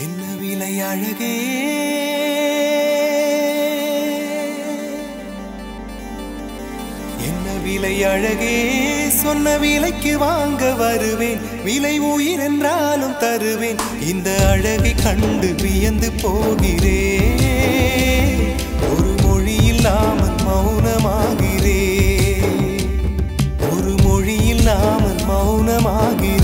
என்ன விலை அழகே? என்ன விலை அழகே? சொன்ன விலைக்கு வாங்க வருவேன். விலை உயிர் என்றாலும் தருவேன். இந்த அழகை கண்டு வியந்து போகிறேன். ஒரு மொழி இல்லாமல் மௌனமாகிறேன். ஒரு மொழி இல்லாமல் மௌனமாகிறேன்.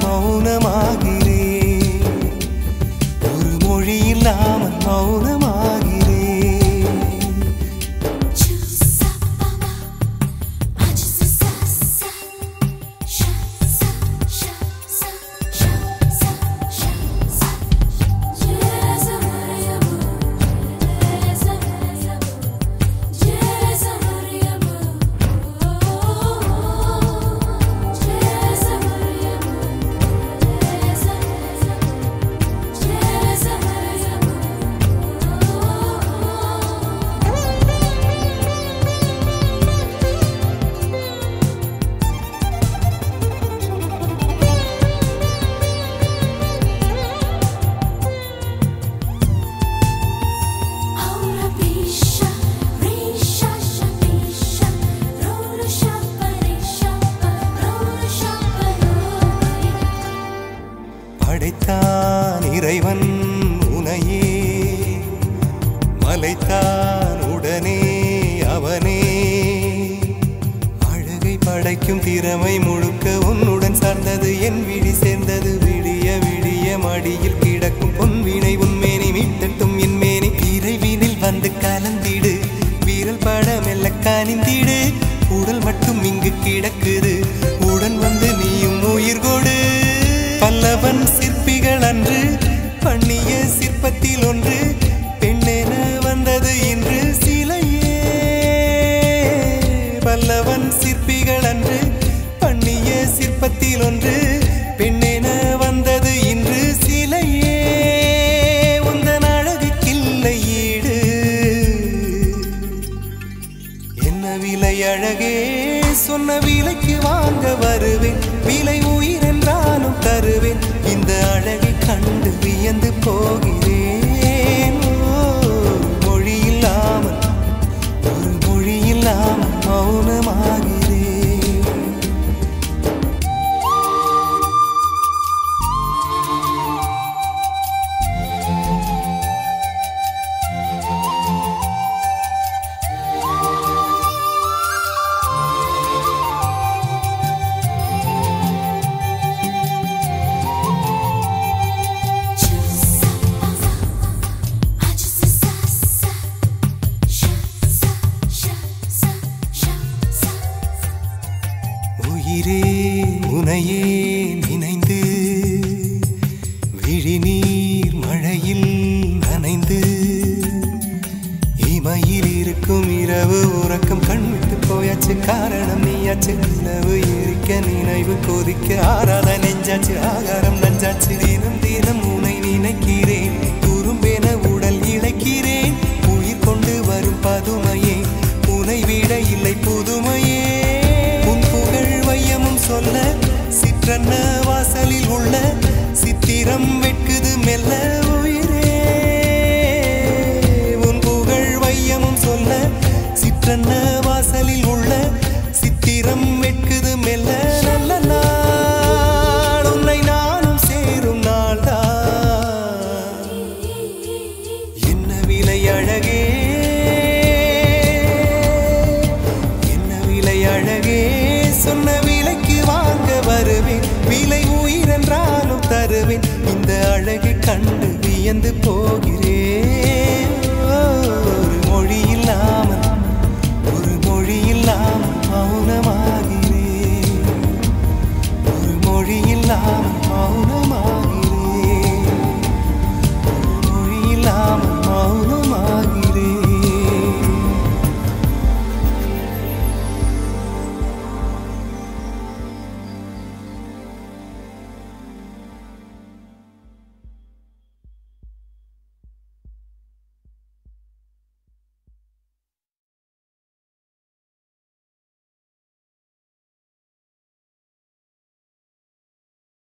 இல்லாமல் இரவை முழுக்க உன்னுடன் சார்ந்தது என் விழி சேர்ந்தது. விடிய விடிய மடியில் கிடக்கும் பொன்வினை உன்மேனி மீட்டட்டும் என் மேனி. இறைவினில் வந்து கலந்திடு வீரல் பட மெல்ல கனிந்திடு. உடல் மட்டும் இங்கு கிடக்குது உடன் வந்து நீயும் உயிர் கொடு. பல்லவன் சிற்பிகள் அன்று பண்ணிய சிற்பத்தில் ஒன்று பெண்ணென வந்தது இன்று சிலையே. பல்லவன் சிற்பிகள் அன்று சிற்பத்தில் ஒன்று பெண்ணென வந்தது இன்று சிலையே. உந்தன் அழகுக்கில்லை ஈடு என்ன விலை அழகே சொன்ன விலைக்கு வாங்க வருவேன். விலை உயிர் என்றாலும் தருவேன். இந்த அழகை கண்டு வியந்து போகிறேன். உன்னையே நினைந்து விழிநீர் மழையில் நனைந்து இமையில் இருக்கும் இரவு உறக்கம் கண் விட்டு போயாச்சு. காரணம் நீயாச்சு நிலவு இருக்க நினைவு கொதிக்க ஆறாத நெஞ்சாச்சு. சிற்றன்ன வாசலில் உள்ள சித்திரம் வெட்குது மெல்ல உயிரே. உன் புகழ் வையமும் சொல்ல சிற்றன்ன வாசலில் உள்ள சித்திரம் கண்டு வியந்து போகிறேன்.